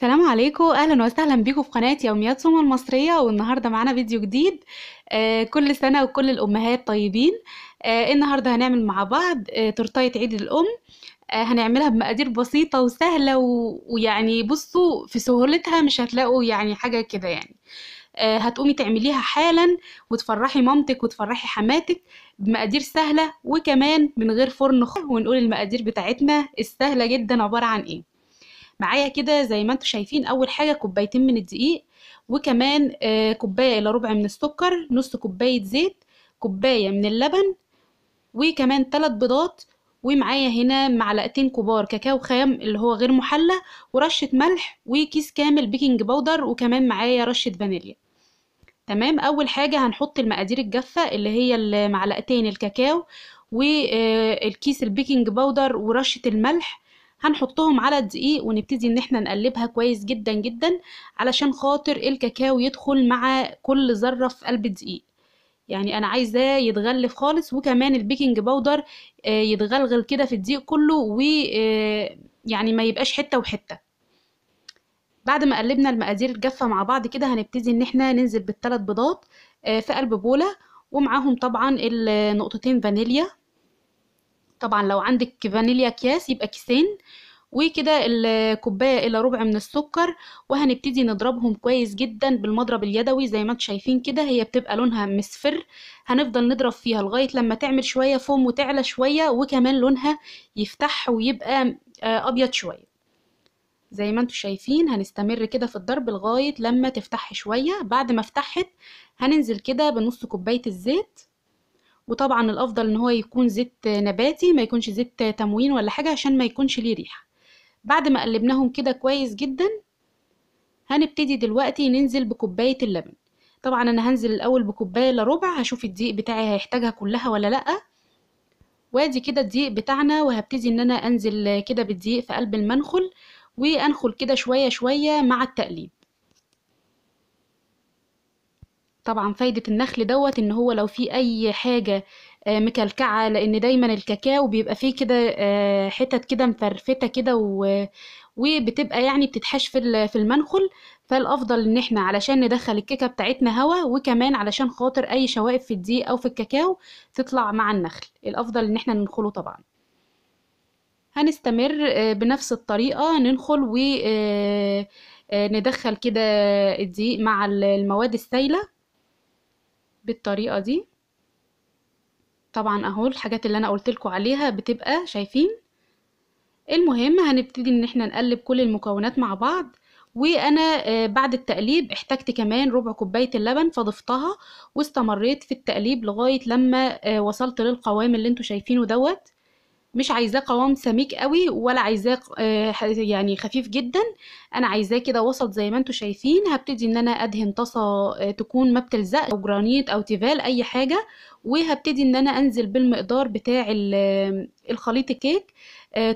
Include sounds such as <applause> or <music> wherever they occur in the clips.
السلام عليكم. أهلا وسهلا بيكم في قناة يوميات سوما المصرية والنهاردة معانا فيديو جديد آه كل سنة وكل الأمهات طيبين. آه النهارده هنعمل مع بعض آه تورتاية عيد الأم. آه هنعملها بمقادير بسيطة وسهلة و... ويعني بصوا في سهولتها مش هتلاقوا يعني حاجة كده يعني. آه هتقومي تعمليها حالا وتفرحي مامتك وتفرحي حماتك بمقادير سهلة وكمان من غير فرن خ... ونقول المقادير بتاعتنا السهلة جدا عبارة عن إيه؟ معايا كده زي ما أنتم شايفين أول حاجة كوبايتين من الدقيق وكمان آه كوباية إلا ربع من السكر نص كوباية زيت كوباية من اللبن وكمان ثلاث بيضات ومعايا هنا معلقتين كبار كاكاو خام اللي هو غير محلى ورشة ملح وكيس كامل baking powder وكمان معايا رشة فانيليا. تمام؟ أول حاجة هنحط المقادير الجافة اللي هي المعلقتين الكاكاو والكيس ال baking powder ورشة الملح هنحطهم على الدقيق ونبتدي إن إحنا نقلبها كويس جدا جدا علشان خاطر الكاكاو يدخل مع كل ذرة في قلب الدقيق. يعني أنا عايزاه يتغلف خالص وكمان ال baking powder يتغلغل كده في الدقيق كله ويعني ما يبقاش حتة وحتة. بعد ما قلبنا المقادير الجافة مع بعض كده هنبتدي إن إحنا ننزل بالثلاث بيضات في قلب بولة ومعاهم طبعا النقطتين فانيليا. طبعا لو عندك فانيليا أكياس يبقى كيسين وكده الكوباية الا ربع من السكر وهنبتدي نضربهم كويس جدا بالمضرب اليدوي زي ما أنتم شايفين كده هي بتبقى لونها مصفر هنفضل نضرب فيها لغاية لما تعمل شوية فوم وتعلى شوية وكمان لونها يفتح ويبقى أبيض شوية. زي ما أنتم شايفين هنستمر كده في الضرب لغاية لما تفتح شوية. بعد ما فتحت هننزل كده بنص كوباية الزيت. وطبعا الأفضل إن هو يكون زيت نباتي ما يكونش زيت تموين ولا حاجة عشان ما يكونش ليه ريحة. بعد ما قلبناهم كده كويس جدا هنبتدي دلوقتي ننزل بكوباية اللبن. طبعا أنا هنزل الأول بكوباية إلا ربع هشوف الدقيق بتاعي هيحتاجها كلها ولا لأ. وادي كده الدقيق بتاعنا وهبتدي إن أنا أنزل كده بالدقيق في قلب المنخل وأنخل كده شوية شوية مع التقليب. طبعا فايدة النخل دوت إن هو لو في أي حاجة مكلكعة لأن دايما الكاكاو بيبقى فيه كده حتت كده مفرفتة كده و... وبتبقى يعني بتتحش في في المنخل. فالأفضل إن إحنا علشان ندخل الكيكة بتاعتنا هوا وكمان علشان خاطر أي شوائب في الدقيق أو في الكاكاو تطلع مع النخل. الأفضل إن إحنا ننخله طبعا. هنستمر بنفس الطريقة ننخل و ندخل كده الدقيق مع المواد السائله بالطريقة دي. طبعا أهو الحاجات اللي أنا قلت عليها بتبقى شايفين. المهم هنبتدي إن إحنا نقلب كل المكونات مع بعض. وأنا بعد التقليب احتجت كمان ربع كوباية اللبن فضفتها واستمريت في التقليب لغاية لما وصلت للقوام اللي أنتوا شايفينه دوت. مش عايزاه قوام سميك قوي ولا عايزاه يعني خفيف جدا. أنا عايزاه كده وسط زي ما أنتم شايفين. هبتدي إن أنا أدهن طاسة تكون ما بتلزق أو جرانيت أو تيفال أي حاجة. وهبتدي إن أنا أنزل بالمقدار بتاع الخليط الكيك.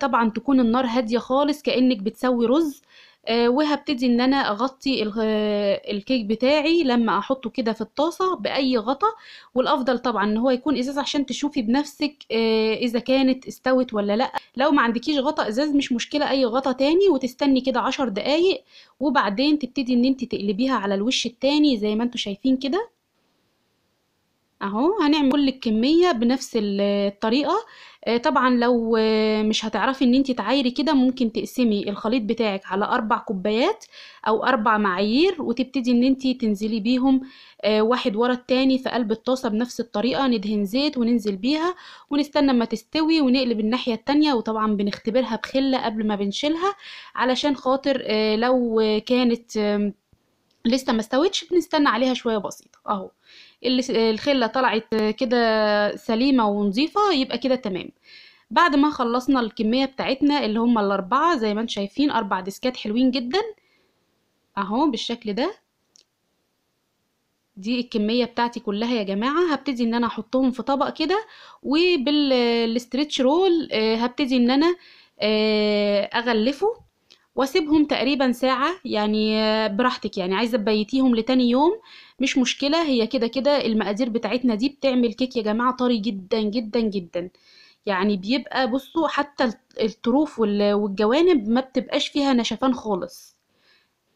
طبعا تكون النار هادية خالص كأنك بتسوي رز. وهبتدي إن أنا أغطي الكيك بتاعي لما أحطه كده في الطاسة بأي غطا. والأفضل طبعا إن هو يكون إزاز عشان تشوفي بنفسك إذا كانت استوت ولا لأ. لو ما عندكيش غطا إزاز مش مشكلة أي غطا تاني وتستني كده عشر دقايق وبعدين تبتدي إن أنت تقلبيها على الوش التاني زي ما أنتم شايفين كده. أهو هنعمل كل الكمية بنفس الطريقة. طبعا لو مش هتعرفي إن انت تعايري كده ممكن تقسمي الخليط بتاعك على أربع كوبايات أو أربع معايير وتبتدي إن انت تنزلي بيهم واحد ورا التاني في قلب الطاسة بنفس الطريقة. ندهن زيت وننزل بيها ونستنى أما تستوي ونقلب الناحية التانية. وطبعا بنختبرها بخلة قبل ما بنشيلها علشان خاطر لو كانت لسه ما استوتش بنستنى عليها شوية بسيطة. أهو. الخلة طلعت كده سليمة ونظيفة يبقى كده تمام. بعد ما خلصنا الكمية بتاعتنا اللي هم الأربعة زي ما أنتم شايفين أربع ديسكات حلوين جدا. أهو بالشكل ده. دي الكمية بتاعتي كلها يا جماعة. هبتدي إن أنا أحطهم في طبق كده وبال stretch roll هبتدي إن أنا أغلفه. واسيبهم تقريبا ساعة يعني براحتك يعني عايزة تبيتيهم لتاني يوم مش مشكلة هي كده كده المقادير بتاعتنا دي بتعمل كيك يا جماعة طري جدا جدا جدا. يعني بيبقى بصوا حتى الحروف والجوانب ما بتبقاش فيها نشفان خالص.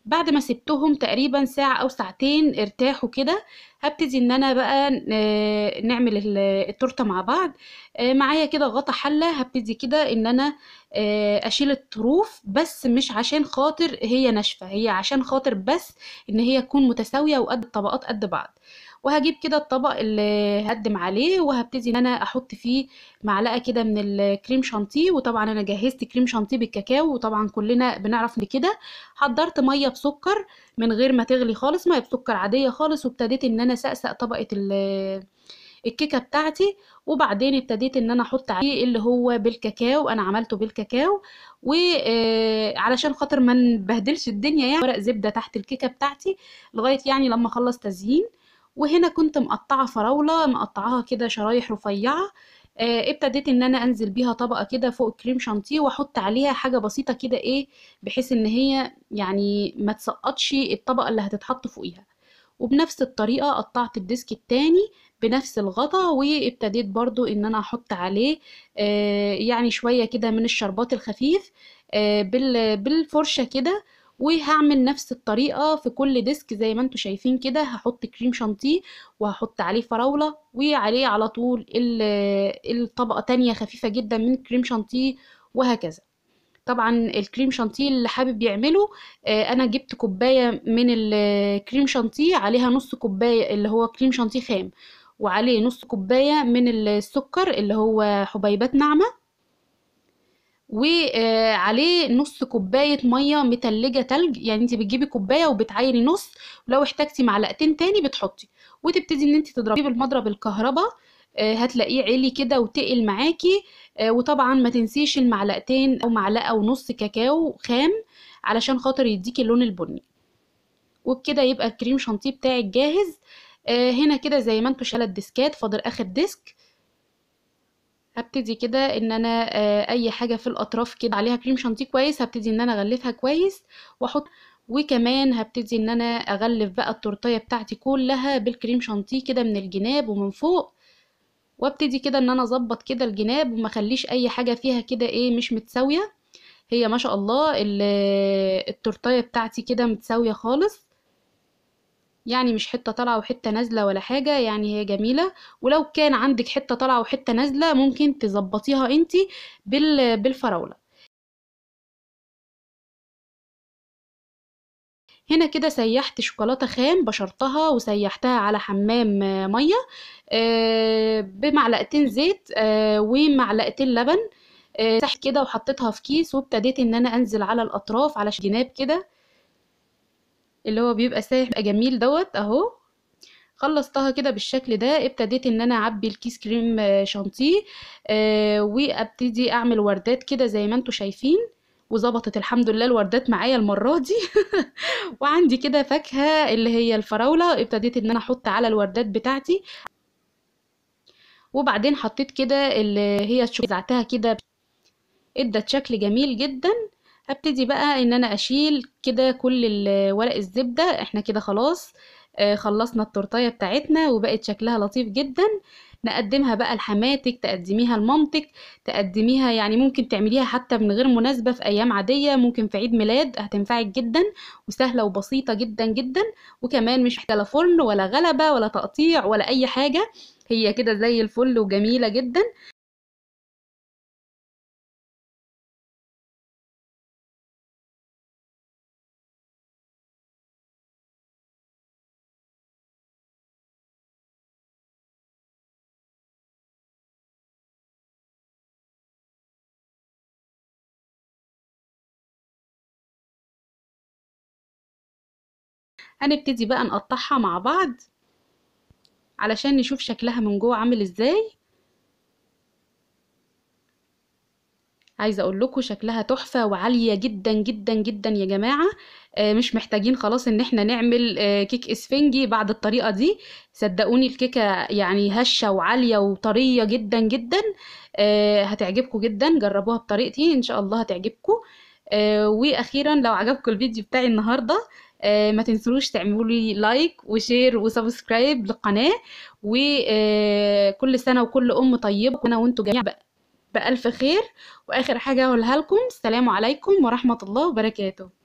بعد ما سبتهم تقريبا ساعة أو ساعتين ارتاحوا كده هبتدي إن أنا بقى آه، نعمل ال- التورتة مع بعض. آه، معايا كده غطا حلة هبتدي كده إن أنا آه، أشيل الطروف بس مش عشان خاطر هي ناشفة هي عشان خاطر بس إن هي تكون متساوية وقد الطبقات قد بعض. وهجيب كده الطبق اللي هقدم عليه وهبتدي إن أنا أحط فيه معلقة كده من الكريم شانتيه. وطبعا أنا جهزت كريم شانتيه بالكاكاو وطبعا كلنا بنعرف إن كده. حضرت مية بسكر من غير ما تغلي خالص مية بسكر عادية خالص. وابتديت إن أنا أسقسق طبقة ال- الكيكة بتاعتي. وبعدين ابتديت إن أنا أحط عليه اللي هو بالكاكاو. أنا عملته بالكاكاو. وعلشان خاطر ما نبهدلش الدنيا يعني ورق زبدة تحت الكيكة بتاعتي. لغاية يعني لما أخلص تزيين. وهنا كنت مقطعة فراولة مقطعاها كده شرايح رفيعة آه، ابتديت إن أنا أنزل بيها طبقة كده فوق الكريم شانتيه وأحط عليها حاجة بسيطة كده إيه بحيث إن هي يعني ما تسقطش الطبقة اللي هتتحط فوقيها. وبنفس الطريقة قطعت ال disc التاني بنفس الغطا وابتديت برضو إن أنا أحط عليه آه، يعني شوية كده من الشربات الخفيف آه، بال- بالفرشة كده وهعمل نفس الطريقة في كل disc زي ما أنتوا شايفين كده. هحط كريم شانتيه وهحط عليه فراولة وعليه على طول ال- الطبقة تانية خفيفة جدا من كريم شانتيه وهكذا. طبعا الكريم شانتيه اللي حابب يعمله آه، أنا جبت كوباية من الكريم شانتيه عليها نص كوباية اللي هو كريم شانتيه خام وعليه نص كوباية من السكر اللي هو حبيبات ناعمة. وعليه نص كوباية مية متلجة تلج. يعني انت بتجيبي كوباية وبتعايري نص ولو احتاجتي معلقتين تاني بتحطي. وتبتدي ان انت تضربيه بالمضرب الكهرباء آه، هتلاقيه عالي كده وتقل معاكي. آه، وطبعا ما تنسيش المعلقتين أو معلقة ونص كاكاو خام علشان خاطر يديكي اللون البني. وبكده يبقى الكريم شانتيه بتاعك جاهز. آه، هنا كده زي ما أنتوا شايفين الديسكات فاضل آخر disc. هبتدي كده إن أنا آه، أي حاجة في الأطراف كده عليها كريم شانتيه كويس هبتدي إن أنا أغلفها كويس وأحط وكمان هبتدي إن أنا أغلف بقى التورتة بتاعتي كلها بالكريم شانتيه كده من الجناب ومن فوق وأبتدي كده إن أنا أظبط كده الجناب وما أخليش أي حاجة فيها كده إيه مش متساوية. هي ما شاء الله ال- التورتيه بتاعتي كده متساوية خالص. يعني مش حتة طالعة وحتة نازلة ولا حاجة يعني هي جميلة. ولو كان عندك حتة طالعة وحتة نازلة ممكن تظبطيها انتي بال بالفراولة. هنا كده سيحت شوكولاتة خام بشرتها وسيحتها على حمام مية آه، بمعلقتين زيت آه، ومعلقتين لبن آه، سحت كده وحطيتها في كيس وابتديت إن أنا أنزل على الأطراف على جناب كده. اللي هو بيبقى سايح بيبقى جميل دوت أهو. خلصتها كده بالشكل ده ابتديت إن أنا أعبي الكيس كريم آه، شانتيه آه، وأبتدي أعمل وردات كده زي ما أنتوا شايفين. وظبطت الحمد لله الوردات معايا المرة دي. <laughs> وعندي كده فاكهة اللي هي الفراولة ابتديت إن أنا أحط على الوردات بتاعتي. وبعدين حطيت كده اللي هي زعتها كده. ادت شكل جميل جدا. هبتدي بقى إن أنا أشيل كده كل ورق الزبدة. إحنا كده خلاص آه، خلصنا التورتاية بتاعتنا وبقت شكلها لطيف جدا. نقدمها بقى لحماتك تقدميها لمامتك تقدميها يعني ممكن تعمليها حتى من غير مناسبة في أيام عادية ممكن في عيد ميلاد هتنفعك جدا وسهلة وبسيطة جدا جدا. وكمان مش محتاجة لا فرن ولا غلبة ولا تقطيع ولا أي حاجة هي كده زي الفل وجميلة جدا. هنبتدي بقى نقطعها مع بعض علشان نشوف شكلها من جوه عامل إزاي. عايزة أقول لكم شكلها تحفة وعالية جدا جدا جدا يا جماعة. آه، مش محتاجين خلاص إن إحنا نعمل آه، كيك إسفنجي بعد الطريقة دي. صدقوني الكيكة يعني هشة وعالية وطرية جدا جدا. آه، هتعجبكم جدا. جربوها بطريقتي. إن شاء الله هتعجبكم. وأخيرا لو عجبكم الفيديو بتاعي النهارده ما تنسوش تعملوا لي like و share و subscribe للقناة وكل سنة وكل أم طيبة وأنا وأنتم جميعا بألف خير. وآخر حاجة أقولها لكم السلام عليكم ورحمة الله وبركاته.